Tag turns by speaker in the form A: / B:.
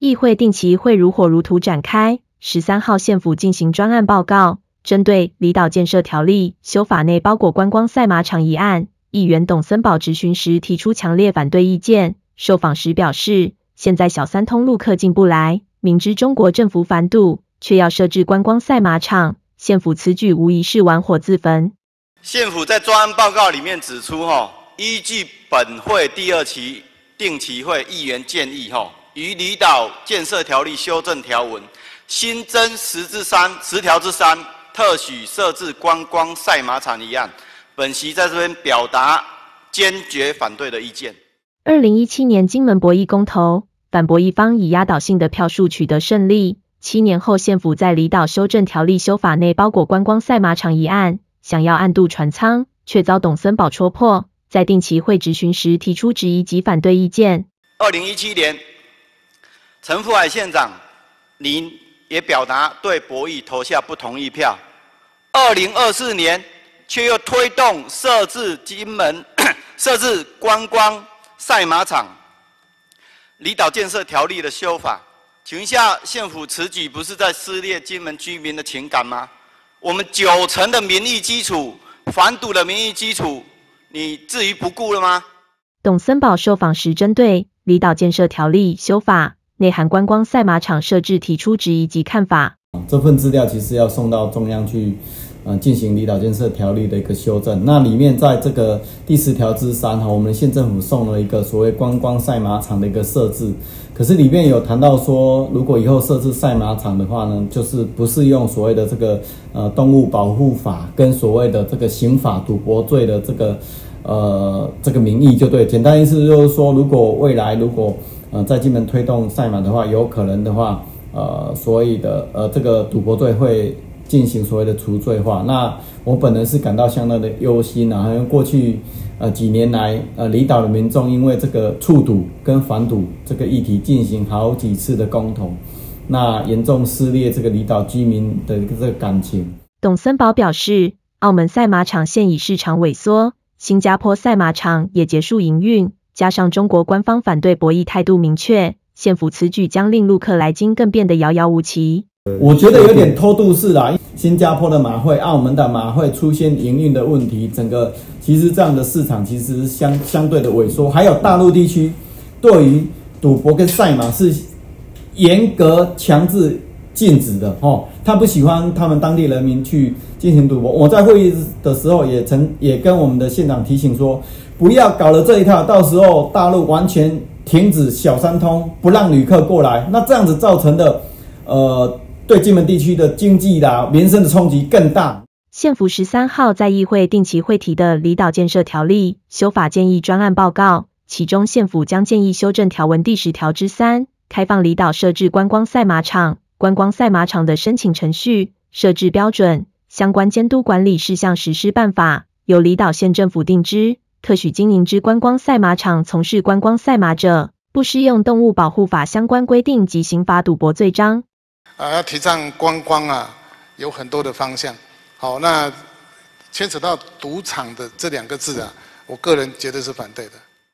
A: 议会定期会如火如荼展开。十三号县府进行专案报告，针对离岛建设条例修法内包裹观光赛马场一案，议员董森宝质询时提出强烈反对意见。受访时表示，现在小三通路客进不来，明知中国政府反堵，却要设置观光赛马场，县府此举无疑是玩火自焚。
B: 县府在专案报告里面指出，哈，依据本会第二期定期会议员建议，哈，于离岛建设条例修正条文。新增十之三十条之三，特许设置观光赛马场一案，本席在这边表达坚决反对的意见。
A: 二零一七年金门博弈公投，反博弈方以压倒性的票数取得胜利。七年后，县府在离岛修正条例修法内包裹观光赛马场一案，想要暗度船舱，却遭董森宝戳破，在定期会质询时提出质疑及反对意见。
B: 二零一七年，陈福海县长，您。也表达对博弈投下不同意票。二零二四年却又推动设置金门 设置观光赛马场，离岛建设条例的修法，请问下，县府此举不是在撕裂金门居民的情感吗？我们九成的民意基础，反赌的民意基础，你至于不顾了吗？
A: 董森宝受访时针对离岛建设条例修法。内涵观光赛马场设置提出质疑及看法。
C: 这份资料其实要送到中央去，呃，进行离岛建设条例的一个修正。那里面在这个第十条之三哈，我们县政府送了一个所谓观光赛马场的一个设置。可是里面有谈到说，如果以后设置赛马场的话呢，就是不是用所谓的这个呃动物保护法跟所谓的这个刑法赌博罪的这个呃这个名义就对。简单意思就是说，如果未来如果呃，在金门推动赛马的话，有可能的话，呃，所谓的呃，这个赌博罪会进行所谓的除罪化。那我本人是感到相当的忧心啊，因为过去呃几年来，呃，离岛的民众因为这个促赌跟反赌这个议题进行好几次的公投，那严重撕裂这个离岛居民的这个感情。
A: 董森宝表示，澳门赛马场现已市场萎缩，新加坡赛马场也结束营运。加上中国官方反对博弈态度明确，县府此举将令陆客来京更变得遥遥无期。
C: 我觉得有点偷渡式啦，新加坡的马会、澳门的马会出现营运的问题，整个其实这样的市场其实相相对的萎缩。还有大陆地区对于赌博跟赛马是严格强制禁止的哦，他不喜欢他们当地人民去进行赌博。我在会议的时候也曾也跟我们的县长提醒说。不要搞了这一套，到时候大陆完全停止小三通，不让旅客过来，那这样子造成的，呃，对金门地区的经济啦、民生的冲击更大。
A: 县府十三号在议会定期会提的离岛建设条例修法建议专案报告，其中县府将建议修正条文第十条之三，开放离岛设置观光赛马场，观光赛马场的申请程序、设置标准、相关监督管理事项实施办法，由离岛县政府定之。特许经营之观光赛马场从事观光赛马者，不适用动物保护法相关规定及刑法赌博罪章。
D: 啊，要提倡观光啊，有很多的方向。好，那牵扯到赌场的这两个字啊，我个人绝对是反对的。